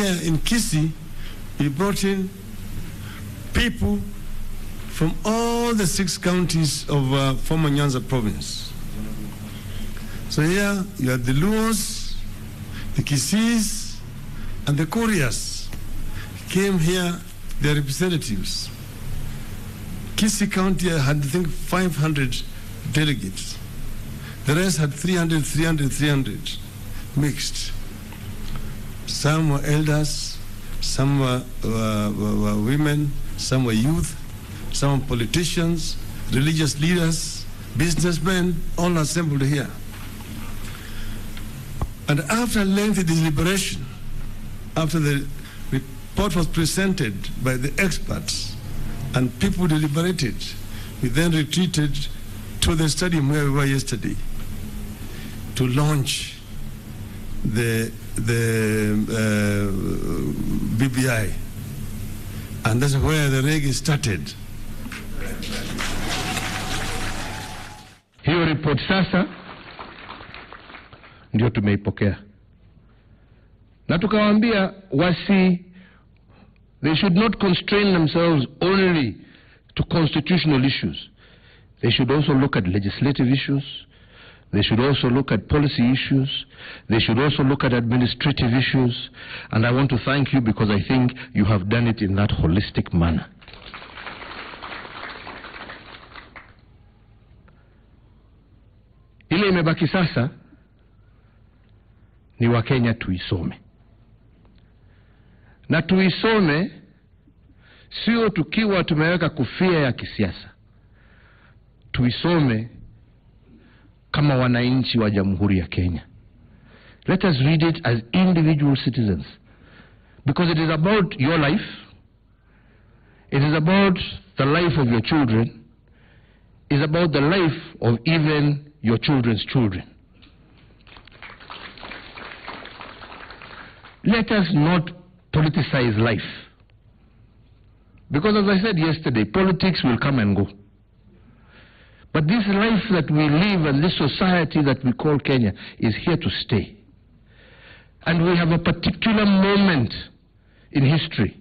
Here in Kisii, we brought in people from all the six counties of uh, former Nyanza province. So here you have the Luos, the Kisiis, and the Kurias came here, their representatives. Kisii County had, I think, 500 delegates. The rest had 300, 300, 300 mixed. Some were elders, some were, were, women, some were youth, some were politicians, religious leaders, businessmen, all assembled here. And after lengthy deliberation, after the report was presented by the experts and people deliberated, we then retreated to the stadium where we were yesterday to launch the, the uh, BBI. And that's where the reggae started. Hiyo ripoti sasa ndio tumeipokea na tukawaambia wasi, they should not constrain themselves only to constitutional issues. They should also look at legislative issues. They should also look at policy issues. They should also look at administrative issues. And I want to thank you because I think you have done it in that holistic manner. Ile imebaki sasa ni Wakenya tuisome, na tuisome sio tukiwa tumeweka kufia ya kisiasa, tuisome kama wananchi wa Jamhuri ya Kenya. Let us read it as individual citizens because it is about your life, it is about the life of your children, it is about the life of even your children's children. Let us not politicize life. Because as I said yesterday, politics will come and go. But this life that we live and this society that we call Kenya is here to stay. And we have a particular moment in history